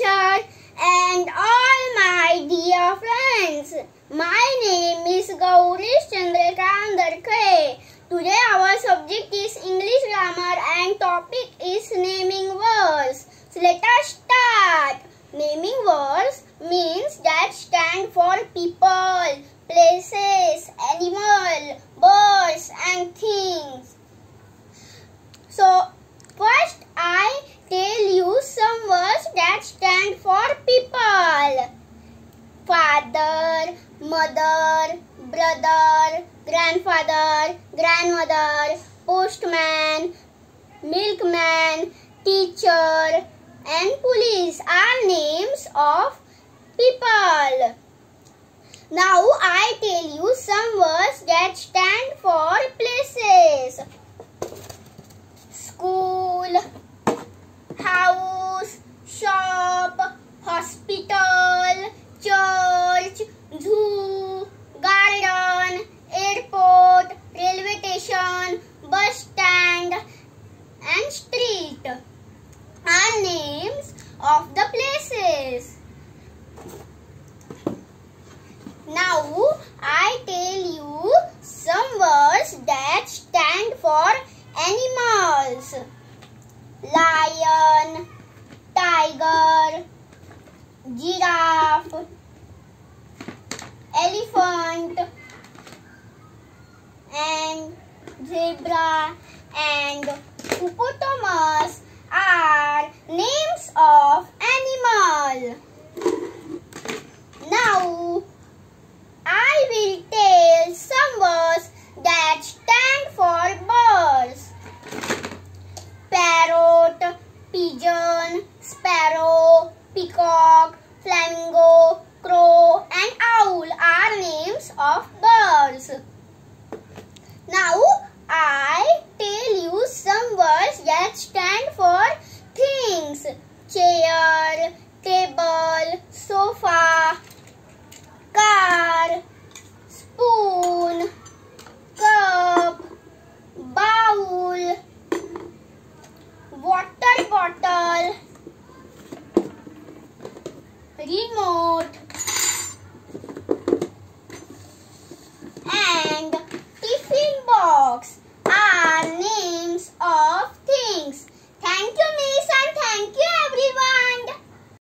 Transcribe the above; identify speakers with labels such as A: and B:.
A: teacher and all my dear friends. My name is Gaurish Chandrakant Darkhe. Today our subject is English grammar and topic is naming words. So let us start. Naming words means that stand for people, places, animal, birds and things. So first I tell you some words that stand for people. Father, mother, brother, grandfather, grandmother, postman, milkman, teacher and police are names of people. Now I tell you some words that stand for places. School, house, shop, hospital, church, zoo, garden, airport, railway station, bus stand and street are names of the places. Now I tell you some words that stand for animals. Lion, tiger, giraffe, elephant and zebra and hippopotamus are names of things chair table sofa car spoon cup bowl water bottle remote